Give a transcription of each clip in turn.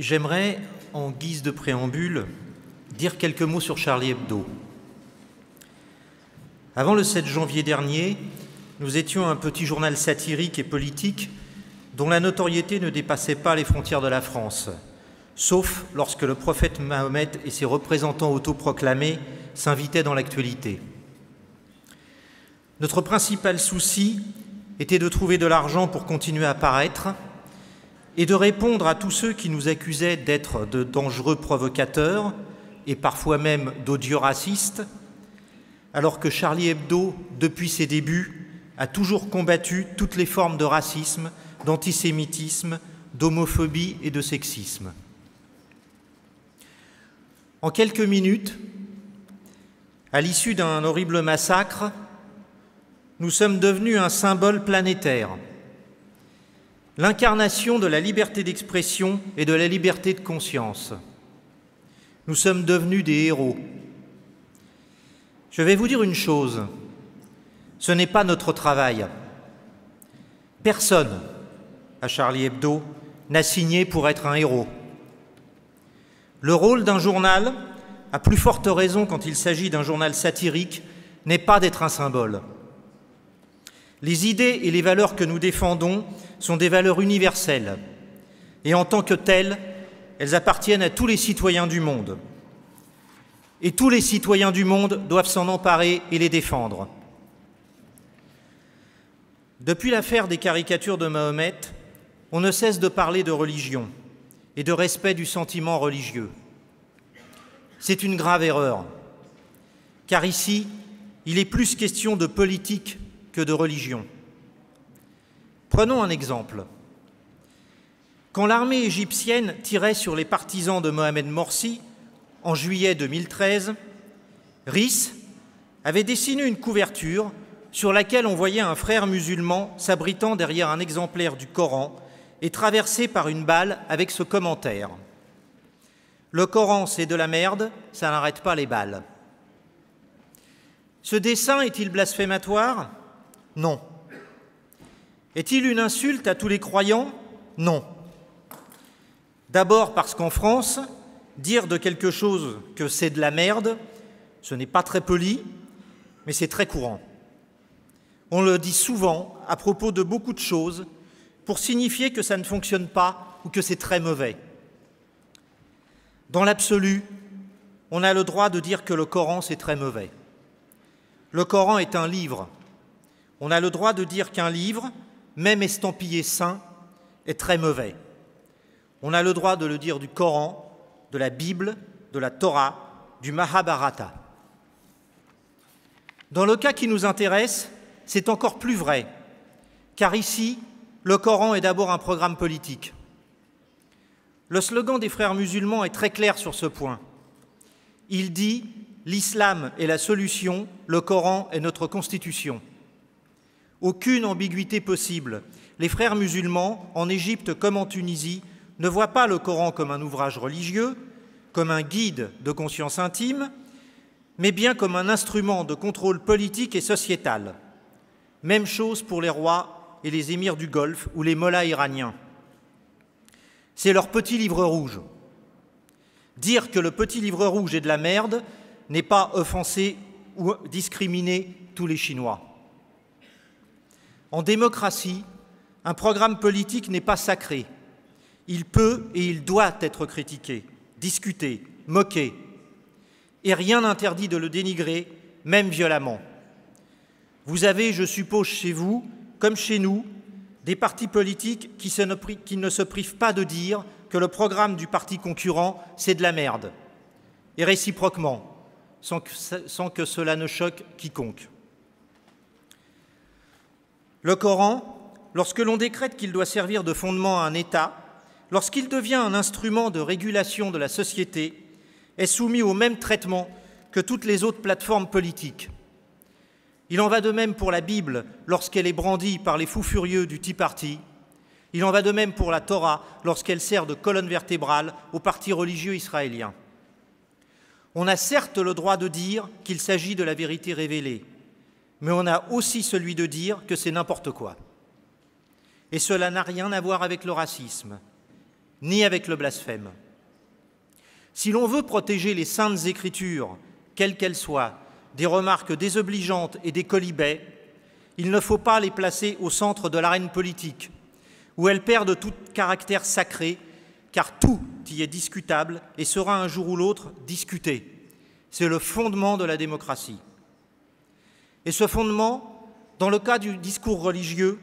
J'aimerais, en guise de préambule, dire quelques mots sur Charlie Hebdo. Avant le 7 janvier dernier, nous étions un petit journal satirique et politique dont la notoriété ne dépassait pas les frontières de la France, sauf lorsque le prophète Mahomet et ses représentants autoproclamés s'invitaient dans l'actualité. Notre principal souci était de trouver de l'argent pour continuer à paraître et de répondre à tous ceux qui nous accusaient d'être de dangereux provocateurs et parfois même d'odieux racistes, alors que Charlie Hebdo, depuis ses débuts, a toujours combattu toutes les formes de racisme, d'antisémitisme, d'homophobie et de sexisme. En quelques minutes, à l'issue d'un horrible massacre, nous sommes devenus un symbole planétaire, l'incarnation de la liberté d'expression et de la liberté de conscience. Nous sommes devenus des héros. Je vais vous dire une chose, ce n'est pas notre travail. Personne, à Charlie Hebdo, n'a signé pour être un héros. Le rôle d'un journal, à plus forte raison quand il s'agit d'un journal satirique, n'est pas d'être un symbole. Les idées et les valeurs que nous défendons sont des valeurs universelles, et en tant que telles, elles appartiennent à tous les citoyens du monde. Et tous les citoyens du monde doivent s'en emparer et les défendre. Depuis l'affaire des caricatures de Mahomet, on ne cesse de parler de religion et de respect du sentiment religieux. C'est une grave erreur, car ici, il est plus question de politique que de religion. Prenons un exemple. Quand l'armée égyptienne tirait sur les partisans de Mohamed Morsi en juillet 2013, RIS avait dessiné une couverture sur laquelle on voyait un frère musulman s'abritant derrière un exemplaire du Coran et traversé par une balle avec ce commentaire. Le Coran, c'est de la merde, ça n'arrête pas les balles. Ce dessin est-il blasphématoire? Non. Est-il une insulte à tous les croyants? Non. D'abord parce qu'en France, dire de quelque chose que c'est de la merde, ce n'est pas très poli, mais c'est très courant. On le dit souvent à propos de beaucoup de choses pour signifier que ça ne fonctionne pas ou que c'est très mauvais. Dans l'absolu, on a le droit de dire que le Coran, c'est très mauvais. Le Coran est un livre. On a le droit de dire qu'un livre, même estampillé saint, est très mauvais. On a le droit de le dire du Coran, de la Bible, de la Torah, du Mahabharata. Dans le cas qui nous intéresse, c'est encore plus vrai, car ici, le Coran est d'abord un programme politique. Le slogan des frères musulmans est très clair sur ce point. Il dit L'islam est la solution, le Coran est notre constitution. Aucune ambiguïté possible. Les frères musulmans, en Égypte comme en Tunisie, ne voit pas le Coran comme un ouvrage religieux, comme un guide de conscience intime, mais bien comme un instrument de contrôle politique et sociétal. Même chose pour les rois et les émirs du Golfe ou les mollahs iraniens. C'est leur petit livre rouge. Dire que le petit livre rouge est de la merde n'est pas offenser ou discriminer tous les Chinois. En démocratie, un programme politique n'est pas sacré, il peut et il doit être critiqué, discuté, moqué. Et rien n'interdit de le dénigrer, même violemment. Vous avez, je suppose, chez vous, comme chez nous, des partis politiques qui, ne se privent pas de dire que le programme du parti concurrent, c'est de la merde, et réciproquement, sans que, cela ne choque quiconque. Le Coran, lorsque l'on décrète qu'il doit servir de fondement à un État, lorsqu'il devient un instrument de régulation de la société, est soumis au même traitement que toutes les autres plateformes politiques. Il en va de même pour la Bible lorsqu'elle est brandie par les fous furieux du Tea Party. Il en va de même pour la Torah lorsqu'elle sert de colonne vertébrale au parti religieux israélien. On a certes le droit de dire qu'il s'agit de la vérité révélée, mais on a aussi celui de dire que c'est n'importe quoi. Et cela n'a rien à voir avec le racisme, ni avec le blasphème. Si l'on veut protéger les saintes écritures, quelles qu'elles soient, des remarques désobligeantes et des colibets, il ne faut pas les placer au centre de l'arène politique, où elles perdent tout caractère sacré, car tout y est discutable et sera un jour ou l'autre discuté. C'est le fondement de la démocratie. Et ce fondement, dans le cas du discours religieux,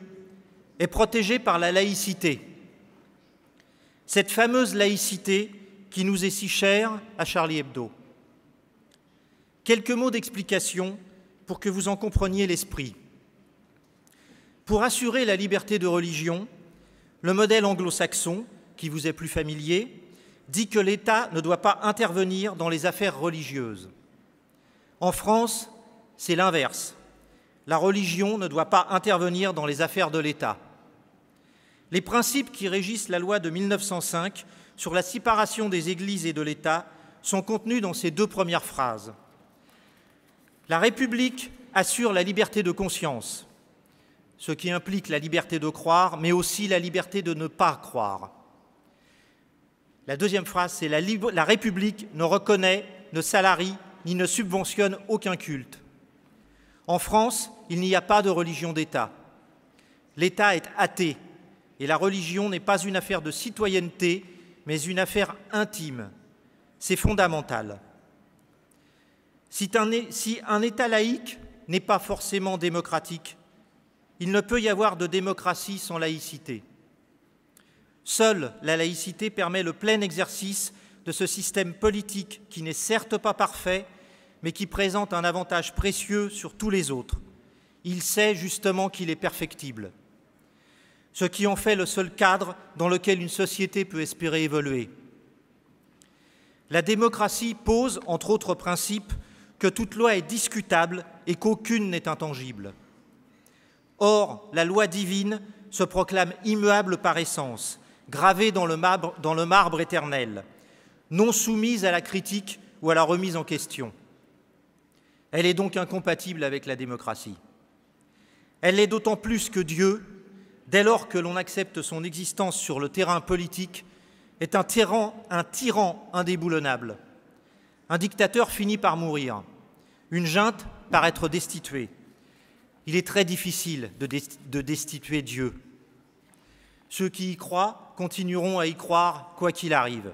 est protégé par la laïcité. Cette fameuse laïcité qui nous est si chère à Charlie Hebdo. Quelques mots d'explication pour que vous en compreniez l'esprit. Pour assurer la liberté de religion, le modèle anglo-saxon, qui vous est plus familier, dit que l'État ne doit pas intervenir dans les affaires religieuses. En France, c'est l'inverse. La religion ne doit pas intervenir dans les affaires de l'État. Les principes qui régissent la loi de 1905 sur la séparation des églises et de l'État sont contenus dans ces deux premières phrases. La République assure la liberté de conscience, ce qui implique la liberté de croire, mais aussi la liberté de ne pas croire. La deuxième phrase, c'est la, la République ne reconnaît, ne salarie, ni ne subventionne aucun culte. En France, il n'y a pas de religion d'État. L'État est athée et la religion n'est pas une affaire de citoyenneté, mais une affaire intime. C'est fondamental. Si un, État laïque n'est pas forcément démocratique, il ne peut y avoir de démocratie sans laïcité. Seule la laïcité permet le plein exercice de ce système politique qui n'est certes pas parfait, mais qui présente un avantage précieux sur tous les autres. Il sait justement qu'il est perfectible, ce qui en fait le seul cadre dans lequel une société peut espérer évoluer. La démocratie pose, entre autres principes, que toute loi est discutable et qu'aucune n'est intangible. Or, la loi divine se proclame immuable par essence, gravée dans le marbre, éternel, non soumise à la critique ou à la remise en question. Elle est donc incompatible avec la démocratie. Elle l'est d'autant plus que Dieu, dès lors que l'on accepte son existence sur le terrain politique, est un tyran, un tyran indéboulonnable. Un dictateur finit par mourir, une junte par être destituée. Il est très difficile de destituer Dieu. Ceux qui y croient continueront à y croire quoi qu'il arrive.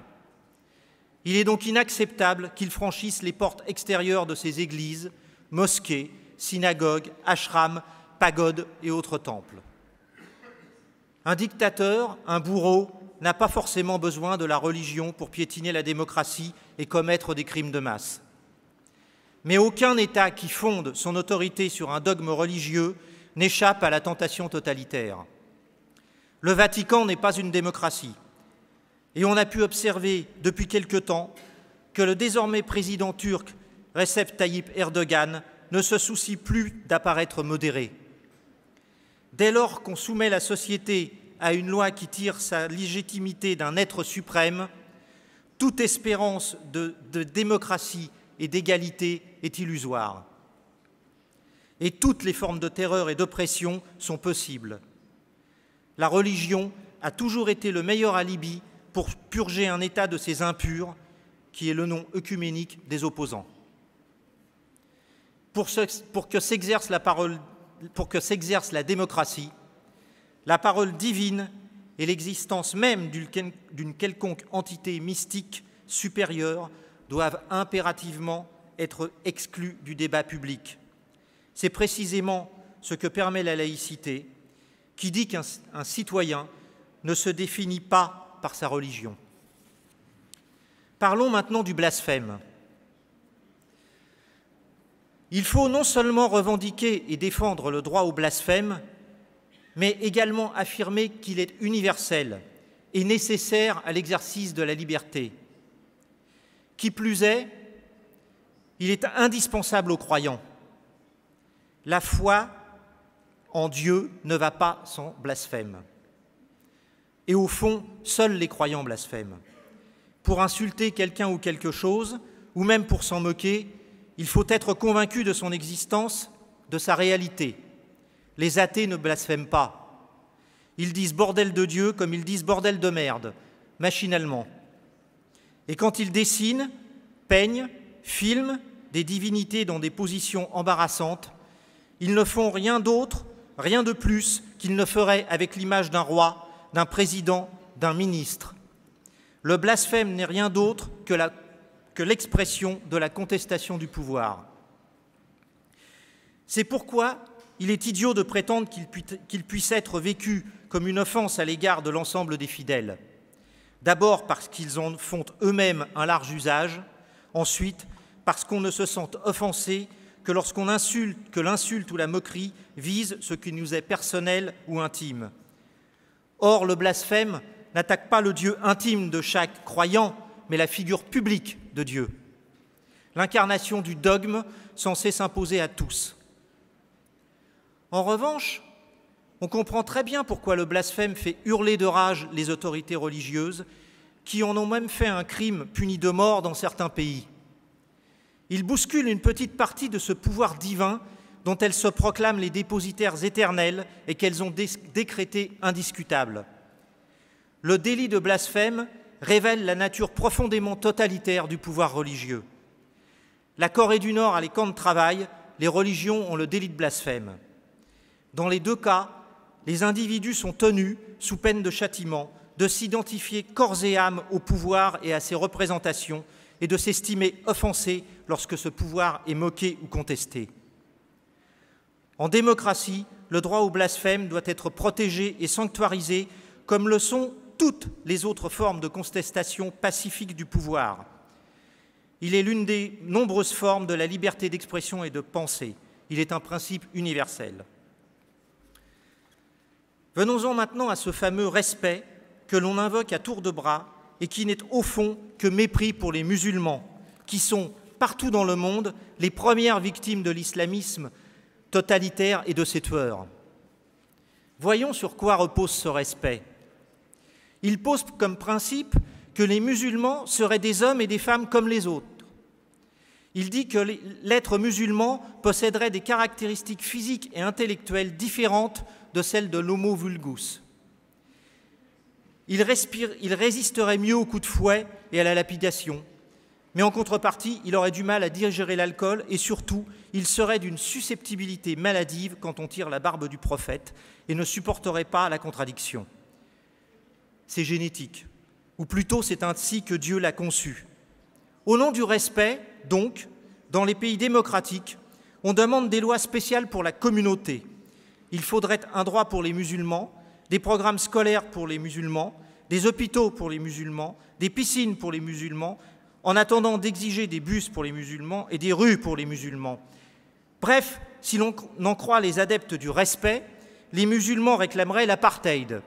Il est donc inacceptable qu'ils franchissent les portes extérieures de ces églises, mosquées, synagogues, ashrams, pagodes et autres temples. Un dictateur, un bourreau, n'a pas forcément besoin de la religion pour piétiner la démocratie et commettre des crimes de masse. Mais aucun État qui fonde son autorité sur un dogme religieux n'échappe à la tentation totalitaire. Le Vatican n'est pas une démocratie. Et on a pu observer depuis quelque temps que le désormais président turc Recep Tayyip Erdogan ne se soucie plus d'apparaître modéré. Dès lors qu'on soumet la société à une loi qui tire sa légitimité d'un être suprême, toute espérance de, de démocratie et d'égalité est illusoire. Et toutes les formes de terreur et d'oppression sont possibles. La religion a toujours été le meilleur alibi pour purger un État de ses impurs, qui est le nom œcuménique des opposants. Pour, que s'exerce la pour que s'exerce la démocratie, la parole divine et l'existence même d'une quelconque entité mystique supérieure doivent impérativement être exclues du débat public. C'est précisément ce que permet la laïcité, qui dit qu'un citoyen ne se définit pas par sa religion. Parlons maintenant du blasphème. Il faut non seulement revendiquer et défendre le droit au blasphème, mais également affirmer qu'il est universel et nécessaire à l'exercice de la liberté. Qui plus est, il est indispensable aux croyants. La foi en Dieu ne va pas sans blasphème. Et au fond, seuls les croyants blasphèment. Pour insulter quelqu'un ou quelque chose, ou même pour s'en moquer, il faut être convaincu de son existence, de sa réalité. Les athées ne blasphèment pas. Ils disent bordel de Dieu comme ils disent bordel de merde, machinalement. Et quand ils dessinent, peignent, filment des divinités dans des positions embarrassantes, ils ne font rien d'autre, rien de plus qu'ils ne feraient avec l'image d'un roi, d'un président, d'un ministre. Le blasphème n'est rien d'autre que l'expression de la contestation du pouvoir. C'est pourquoi il est idiot de prétendre qu'il puisse être vécu comme une offense à l'égard de l'ensemble des fidèles. D'abord parce qu'ils en font eux-mêmes un large usage, ensuite parce qu'on ne se sent offensé que lorsqu'on insulte, que l'insulte ou la moquerie vise ce qui nous est personnel ou intime. Or, le blasphème n'attaque pas le Dieu intime de chaque croyant, mais la figure publique de Dieu. L'incarnation du dogme censé s'imposer à tous. En revanche, on comprend très bien pourquoi le blasphème fait hurler de rage les autorités religieuses, qui en ont même fait un crime puni de mort dans certains pays. Il bouscule une petite partie de ce pouvoir divin dont elles se proclament les dépositaires éternels et qu'elles ont décrété indiscutable. Le délit de blasphème révèle la nature profondément totalitaire du pouvoir religieux. La Corée du Nord a les camps de travail, les religions ont le délit de blasphème. Dans les deux cas, les individus sont tenus, sous peine de châtiment, de s'identifier corps et âme au pouvoir et à ses représentations et de s'estimer offensés lorsque ce pouvoir est moqué ou contesté. En démocratie, le droit au blasphème doit être protégé et sanctuarisé comme le sont toutes les autres formes de contestation pacifique du pouvoir. Il est l'une des nombreuses formes de la liberté d'expression et de pensée. Il est un principe universel. Venons-en maintenant à ce fameux respect que l'on invoque à tour de bras et qui n'est au fond que mépris pour les musulmans, qui sont partout dans le monde les premières victimes de l'islamisme totalitaire et de ses tueurs. Voyons sur quoi repose ce respect. Il pose comme principe que les musulmans seraient des hommes et des femmes comme les autres. Il dit que l'être musulman posséderait des caractéristiques physiques et intellectuelles différentes de celles de l'homo vulgus. Il, il, résisterait mieux aux coups de fouet et à la lapidation, mais en contrepartie, il aurait du mal à digérer l'alcool et surtout, il serait d'une susceptibilité maladive quand on tire la barbe du prophète et ne supporterait pas la contradiction. C'est génétique, ou plutôt c'est ainsi que Dieu l'a conçu. Au nom du respect, donc, dans les pays démocratiques, on demande des lois spéciales pour la communauté. Il faudrait un droit pour les musulmans, des programmes scolaires pour les musulmans, des hôpitaux pour les musulmans, des piscines pour les musulmans, en attendant d'exiger des bus pour les musulmans et des rues pour les musulmans. Bref, si l'on en croit les adeptes du respect, les musulmans réclameraient l'apartheid.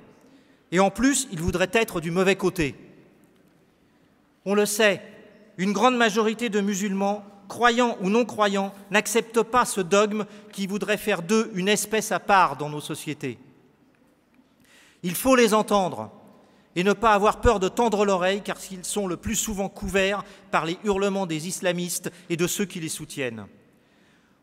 Et en plus, ils voudraient être du mauvais côté. On le sait, une grande majorité de musulmans, croyants ou non croyants, n'acceptent pas ce dogme qui voudrait faire d'eux une espèce à part dans nos sociétés. Il faut les entendre et ne pas avoir peur de tendre l'oreille car ils sont le plus souvent couverts par les hurlements des islamistes et de ceux qui les soutiennent.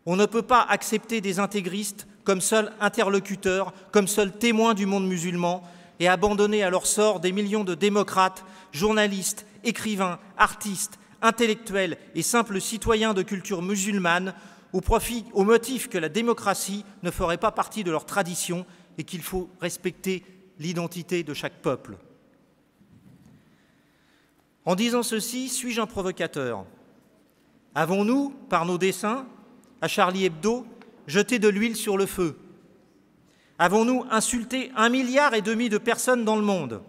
On ne peut pas accepter des intégristes comme seuls interlocuteurs, comme seuls témoins du monde musulman et abandonner à leur sort des millions de démocrates, journalistes, écrivains, artistes, intellectuels et simples citoyens de culture musulmane au, motif que la démocratie ne ferait pas partie de leur tradition et qu'il faut respecter l'identité de chaque peuple. En disant ceci, suis-je un provocateur? Avons-nous, par nos dessins, à Charlie Hebdo, jeté de l'huile sur le feu? Avons-nous insulté un milliard et demi de personnes dans le monde?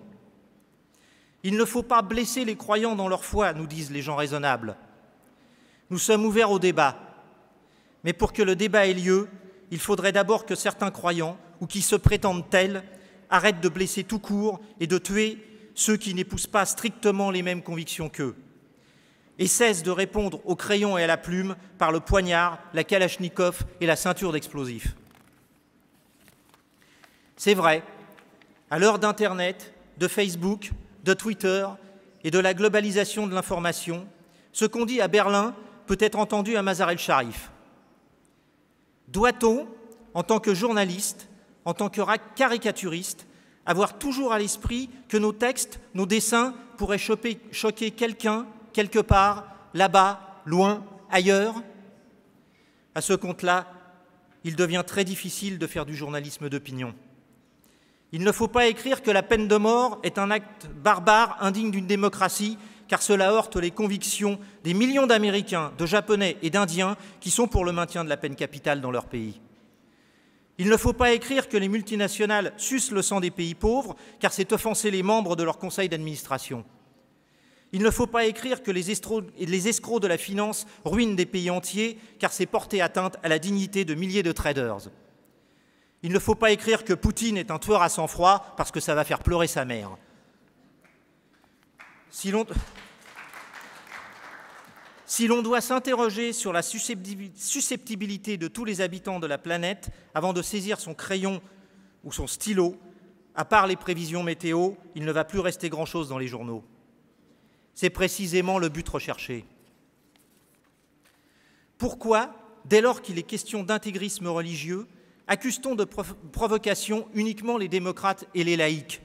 Il ne faut pas blesser les croyants dans leur foi, nous disent les gens raisonnables. Nous sommes ouverts au débat. Mais pour que le débat ait lieu, il faudrait d'abord que certains croyants, ou qui se prétendent tels, arrêtent de blesser tout court et de tuer ceux qui n'épousent pas strictement les mêmes convictions qu'eux, et cessent de répondre au crayon et à la plume par le poignard, la kalachnikov et la ceinture d'explosifs. C'est vrai, à l'heure d'Internet, de Facebook, de Twitter et de la globalisation de l'information, Ce qu'on dit à Berlin peut être entendu à Mazar el-Sharif. Doit-on, en tant que journaliste, en tant que caricaturiste, avoir toujours à l'esprit que nos textes, nos dessins pourraient choquer quelqu'un, quelque part, là-bas, loin, ailleurs? À ce compte-là, il devient très difficile de faire du journalisme d'opinion. Il ne faut pas écrire que la peine de mort est un acte barbare indigne d'une démocratie, car cela heurte les convictions des millions d'Américains, de Japonais et d'Indiens qui sont pour le maintien de la peine capitale dans leur pays. Il ne faut pas écrire que les multinationales sucent le sang des pays pauvres, car c'est offenser les membres de leur conseil d'administration. Il ne faut pas écrire que les, escrocs de la finance ruinent des pays entiers, car c'est porter atteinte à la dignité de milliers de traders. Il ne faut pas écrire que Poutine est un tueur à sang-froid, parce que ça va faire pleurer sa mère. Si l'on doit s'interroger sur la susceptibilité de tous les habitants de la planète avant de saisir son crayon ou son stylo, à part les prévisions météo, il ne va plus rester grand-chose dans les journaux. C'est précisément le but recherché. Pourquoi, dès lors qu'il est question d'intégrisme religieux, accuse-t-on de provocation uniquement les démocrates et les laïcs?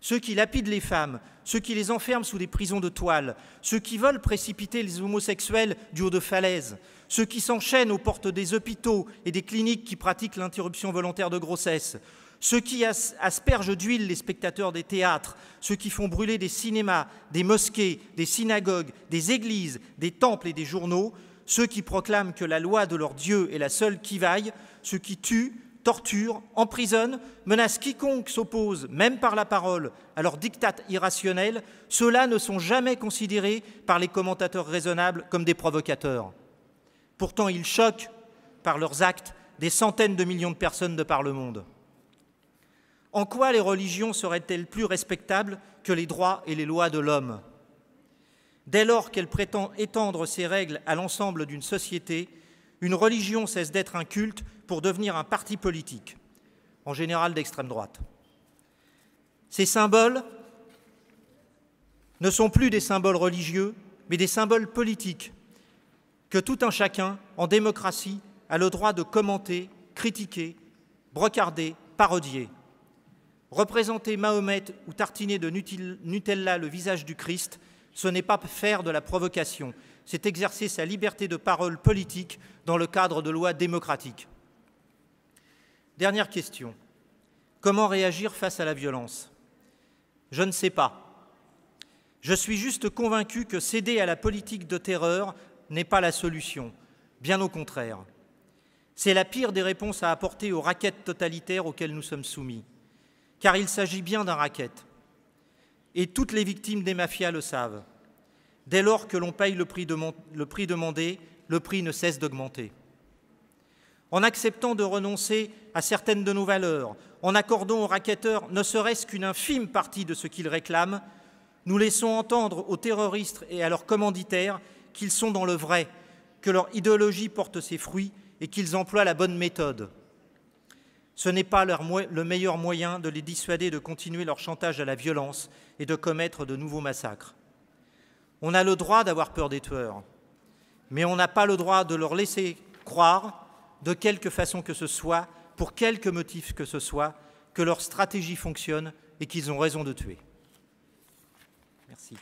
Ceux qui lapident les femmes, ceux qui les enferment sous des prisons de toile, ceux qui veulent précipiter les homosexuels du haut de falaises, ceux qui s'enchaînent aux portes des hôpitaux et des cliniques qui pratiquent l'interruption volontaire de grossesse, ceux qui aspergent d'huile les spectateurs des théâtres, ceux qui font brûler des cinémas, des mosquées, des synagogues, des églises, des temples et des journaux, ceux qui proclament que la loi de leur Dieu est la seule qui vaille, ceux qui tuent, torturent, emprisonnent, menacent quiconque s'oppose, même par la parole, à leur diktat irrationnel, ceux-là ne sont jamais considérés par les commentateurs raisonnables comme des provocateurs. Pourtant, ils choquent, par leurs actes, des centaines de millions de personnes de par le monde. En quoi les religions seraient-elles plus respectables que les droits et les lois de l'homme? Dès lors qu'elle prétend étendre ses règles à l'ensemble d'une société, une religion cesse d'être un culte pour devenir un parti politique, en général d'extrême droite. Ces symboles ne sont plus des symboles religieux, mais des symboles politiques que tout un chacun, en démocratie, a le droit de commenter, critiquer, brocarder, parodier. Représenter Mahomet ou tartiner de Nutella le visage du Christ, ce n'est pas faire de la provocation, c'est exercer sa liberté de parole politique dans le cadre de lois démocratiques. Dernière question. Comment réagir face à la violence? Je ne sais pas. Je suis juste convaincu que céder à la politique de terreur n'est pas la solution, bien au contraire. C'est la pire des réponses à apporter aux raquettes totalitaires auxquelles nous sommes soumis, car il s'agit bien d'un racket. Et toutes les victimes des mafias le savent. Dès lors que l'on paye le prix, demandé, le prix ne cesse d'augmenter. En acceptant de renoncer à certaines de nos valeurs, en accordant aux racketteurs ne serait-ce qu'une infime partie de ce qu'ils réclament, nous laissons entendre aux terroristes et à leurs commanditaires qu'ils sont dans le vrai, que leur idéologie porte ses fruits et qu'ils emploient la bonne méthode. Ce n'est pas le meilleur moyen de les dissuader de continuer leur chantage à la violence et de commettre de nouveaux massacres. On a le droit d'avoir peur des tueurs, mais on n'a pas le droit de leur laisser croire, de quelque façon que ce soit, pour quelque motif que ce soit, que leur stratégie fonctionne et qu'ils ont raison de tuer. Merci.